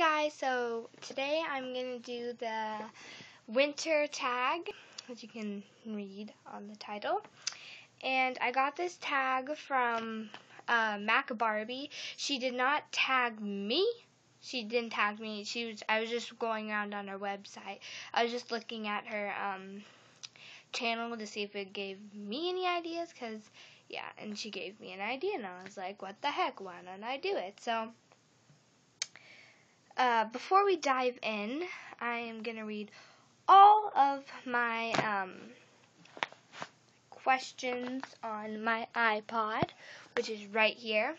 guys, so today I'm going to do the winter tag, as you can read on the title. And I got this tag from uh, Mac Barbie. She did not tag me. She didn't tag me. She was. I was just going around on her website. I was just looking at her um, channel to see if it gave me any ideas. Cause yeah, and she gave me an idea, and I was like, what the heck? Why don't I do it? So uh, before we dive in, I am going to read all of my um, questions on my iPod, which is right here.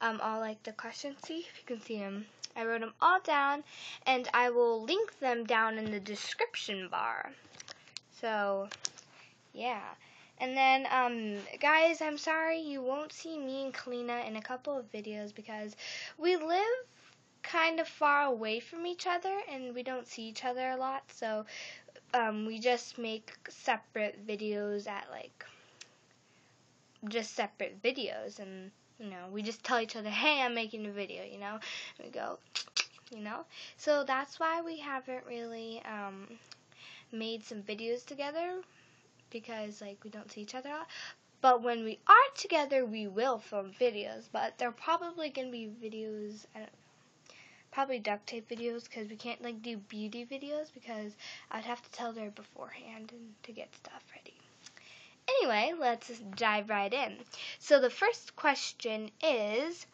Um, all like the questions. See if you can see them. I wrote them all down, and I will link them down in the description bar. So, yeah. And then, um, guys, I'm sorry you won't see me and Kalina in a couple of videos because we live kind of far away from each other and we don't see each other a lot. So um, we just make separate videos at like just separate videos and you know we just tell each other hey i'm making a video you know and we go you know so that's why we haven't really um, made some videos together because like we don't see each other a lot but when we are together we will film videos but they're probably going to be videos i don't probably duct tape videos because we can't like do beauty videos because I'd have to tell her beforehand and to get stuff ready. Anyway, let's dive right in. So the first question is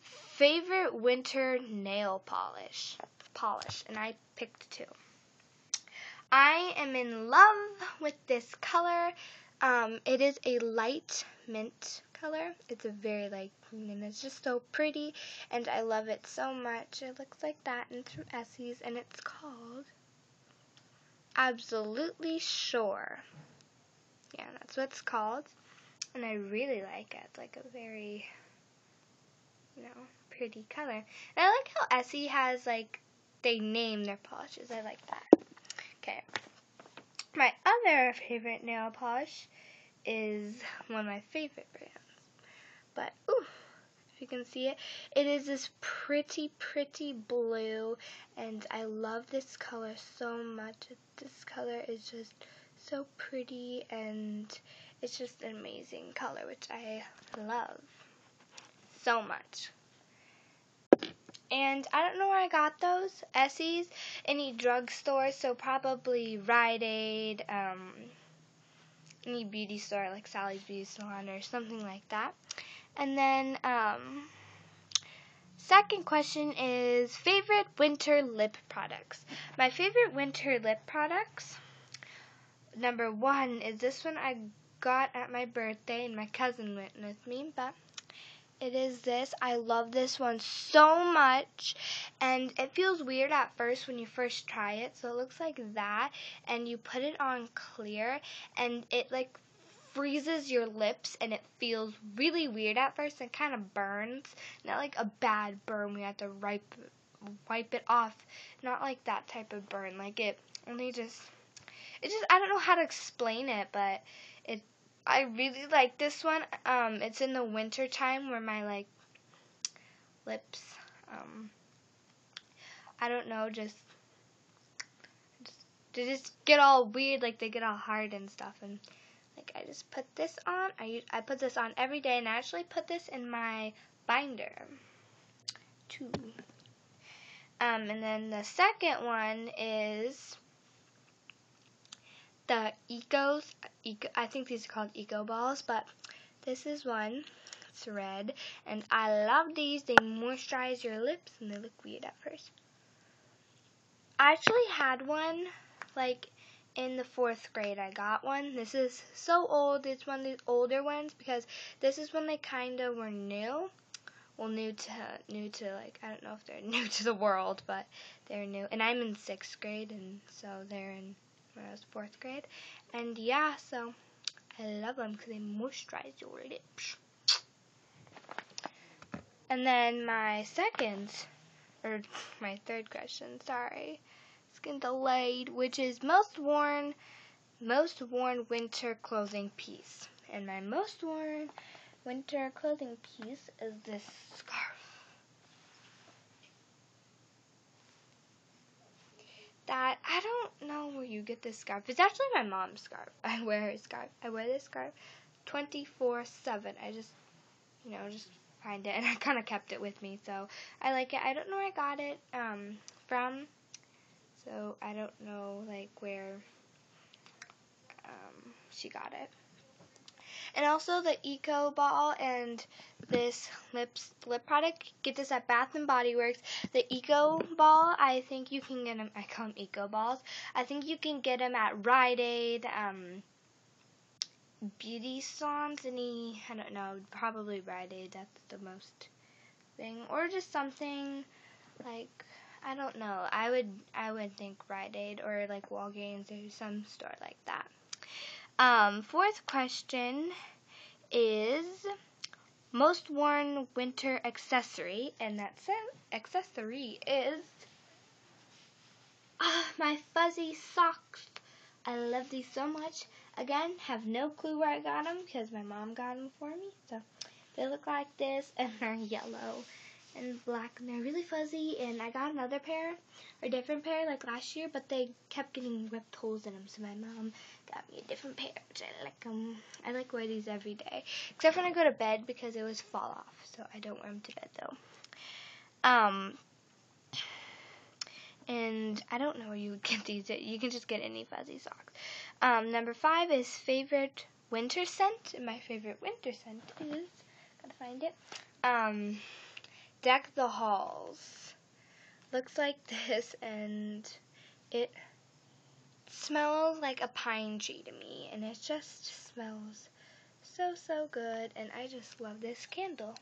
favorite winter nail polish. Polish, and I picked two. I am in love with this color. Um, it is a light mint color. It's a very light green and it's just so pretty and I love it so much. It looks like that and from Essie's and it's called Absolutely Sure. Yeah, that's what it's called. And I really like it. It's like a very, you know, pretty color. And I like how Essie has like, they name their polishes. I like that. Okay. My other favorite nail polish is one of my favorite brands. But, ooh, if you can see it, it is this pretty, pretty blue, and I love this color so much. This color is just so pretty, and it's just an amazing color, which I love so much. And I don't know where I got those. Essie's, any drugstore, so probably Rite Aid, um, any beauty store like Sally's Beauty Salon or something like that. And then, um, second question is favorite winter lip products. My favorite winter lip products, number one is this one I got at my birthday and my cousin went with me, but it is this. I love this one so much. And it feels weird at first when you first try it. So it looks like that. And you put it on clear. And it like freezes your lips and it feels really weird at first and kind of burns. Not like a bad burn, we have to wipe, wipe it off. Not like that type of burn. Like it only just, it just, I don't know how to explain it, but it, I really like this one. Um, it's in the winter time where my like lips, um, I don't know, just, they just get all weird, like they get all hard and stuff and I just put this on. I I put this on every day, and I actually put this in my binder too. Um, and then the second one is the Ecos. Eco, I think these are called Eco balls, but this is one. It's red, and I love these. They moisturize your lips, and they look weird at first. I actually had one like in the fourth grade I got one. This is so old. It's one of the older ones because this is when they kind of were new. Well, new to new to like I don't know if they're new to the world, but they're new. And I'm in sixth grade, and so they're in when I was fourth grade. And yeah, so I love them because they moisturize your lips. And then my second, or my third question, sorry and delayed, which is most worn, most worn winter clothing piece. And my most worn winter clothing piece is this scarf that I don't know where you get this scarf. It's actually my mom's scarf. I wear her scarf. I wear this scarf 24 7. I just, you know, just find it and I kind of kept it with me, so I like it. I don't know where I got it um, from. So I don't know like where um, she got it. And also the Eco Ball and this lips lip product. Get this at Bath and Body Works. The Eco Ball, I think you can get them. I call them Eco Balls. I think you can get them at Rite Aid, um, beauty salons. Any, I don't know, probably Rite Aid. That's the most thing, or just something like I don't know. I would I would think Rite Aid or like Walgreens or some store like that. Um, fourth question is most worn winter accessory, and that accessory is uh, my fuzzy socks. I love these so much. Again, have no clue where I got them because my mom got them for me. So they look like this, and they're yellow and black and they're really fuzzy and I got another pair or different pair like last year but they kept getting ripped holes in them so my mom got me a different pair which I like them I like wear these every day except when I go to bed because they always fall off so I don't wear them to bed though. Um and I don't know where you would get these you can just get any fuzzy socks. Um number five is favorite winter scent and my favorite winter scent is gotta find it um Deck the Halls. Looks like this and it smells like a pine tree to me and it just smells so so good and I just love this candle.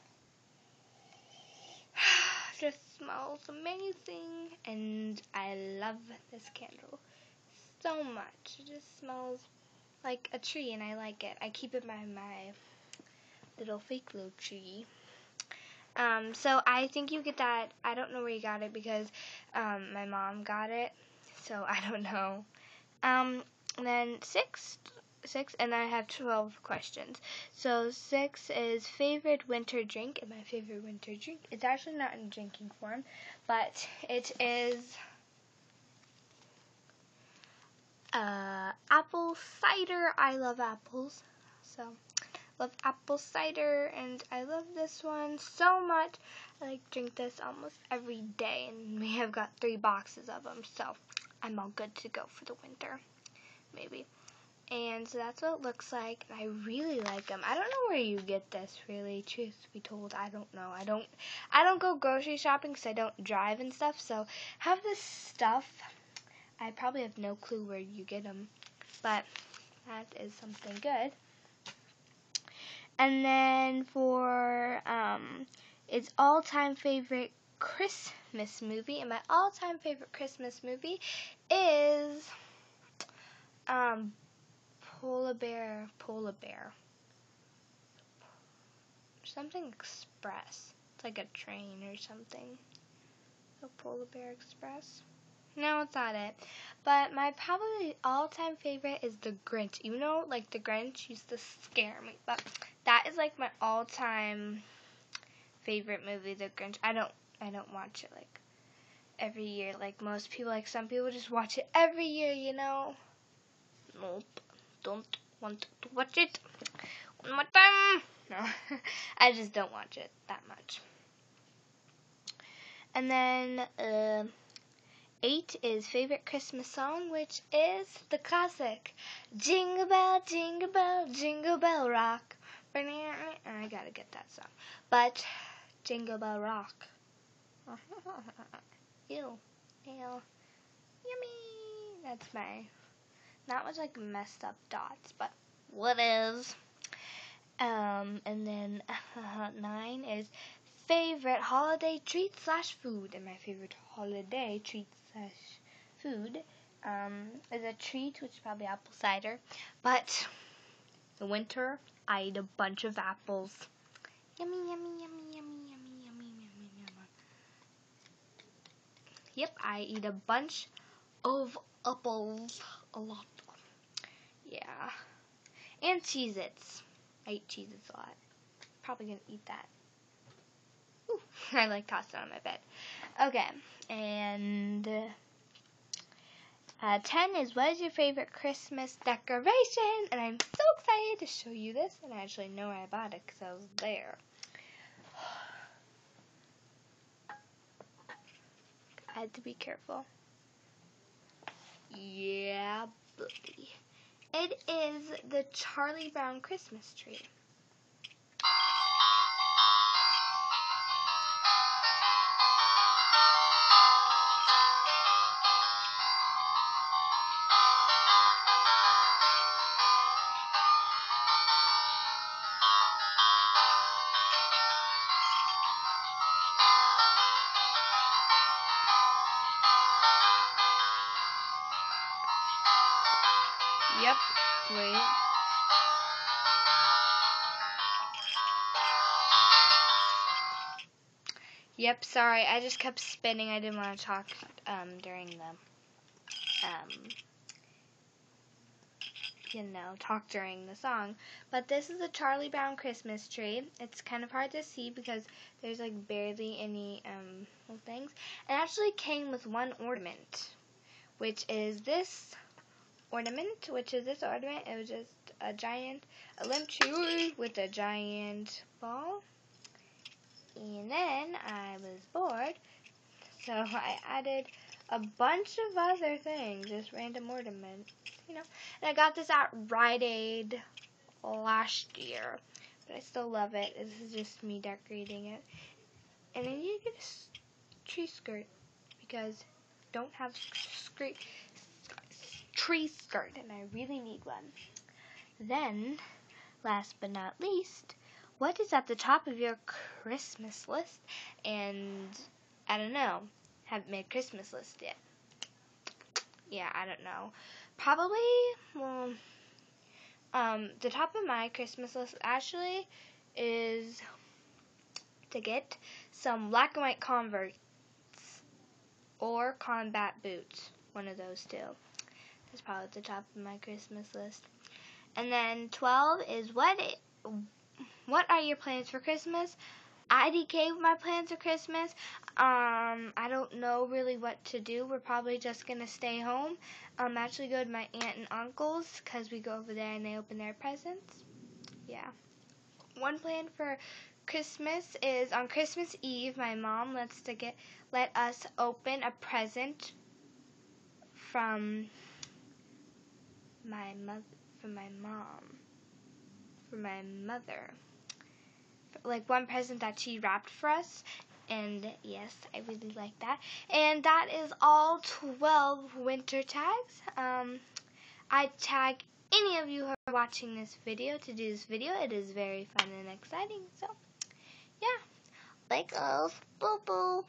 just smells amazing and I love this candle so much. It just smells like a tree and I like it. I keep it by my little fake little tree. Um, so I think you get that. I don't know where you got it because um, my mom got it, so I don't know. Um, then six, six, and I have twelve questions. So six is favorite winter drink, and my favorite winter drink. It's actually not in drinking form, but it is uh, apple cider. I love apples, so love apple cider, and I love this one so much. I like drink this almost every day, and we have got three boxes of them, so I'm all good to go for the winter, maybe. And so that's what it looks like, I really like them. I don't know where you get this, really. Truth be told, I don't know. I don't, I don't go grocery shopping because I don't drive and stuff. So have this stuff. I probably have no clue where you get them, but that is something good. And then for um, its all-time favorite Christmas movie, and my all-time favorite Christmas movie is um, Polar Bear, Polar Bear, something Express. It's like a train or something. The Polar Bear Express. No, it's not it. But my probably all-time favorite is The Grinch. You know, like The Grinch used to scare me, but that is like my all-time favorite movie, The Grinch. I don't, I don't watch it like every year, like most people. Like some people just watch it every year, you know. Nope, don't want to watch it one more time. No, I just don't watch it that much. And then. Uh, Eight is favorite Christmas song, which is the classic Jingle Bell, Jingle Bell, Jingle Bell Rock. I gotta get that song. But Jingle Bell Rock. Ew. Ew. Yummy. That's my not much like messed up dots, but what is? Um, and then uh, nine is favorite holiday treat slash food, and my favorite holiday treat slash food um, is a treat, which is probably apple cider. But the winter, I eat a bunch of apples. Yummy, yummy, yummy, yummy, yummy, yummy, yummy, yummy. Yep, I eat a bunch of apples. A lot. Yeah. And Cheez-Its. I eat Cheez-Its a lot. Probably gonna eat that. I like tossed it on my bed. Okay, and Uh, 10 is what is your favorite Christmas decoration? And I'm so excited to show you this. And I actually know where I bought it because I was there. I had to be careful. Yeah. It is the Charlie Brown Christmas tree. Yep. Wait. Yep, sorry. I just kept spinning. I didn't want to talk um, during the, um, you know, talk during the song. But this is a Charlie Brown Christmas tree. It's kind of hard to see because there's like barely any um, things. It actually came with one ornament, which is this ornament, which is this ornament. It was just a giant, a tree with a giant ball. And then I was bored, so I added a bunch of other things, just random ornaments, you know. And I got this at Rite Aid last year, but I still love it. This is just me decorating it. And then you get a tree skirt because I don't have skirt tree skirt and I really need one. Then, last but not least, what is at the top of your Christmas list? And I don't know, haven't made Christmas list yet. Yeah, I don't know. Probably, well, um, the top of my Christmas list actually is to get some black and white Converse or combat boots. One of those two. That's probably at the top of my Christmas list. And then 12 is what what are your plans for Christmas? IDK with my plans for Christmas. Um, I don't know really what to do. We're probably just going to stay home. Um, actually go to my aunt and uncle's because we go over there and they open their presents. Yeah. One plan for Christmas is on Christmas Eve, my mom lets to get let us open a present from my mother, from my mom, from my mother. Like one present that she wrapped for us. And yes, I really like that. And that is all 12 winter tags. Um, I tag any of you who are watching this video to do this video. It is very fun and exciting. So, yeah. Like us. Boo boo.